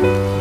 嗯。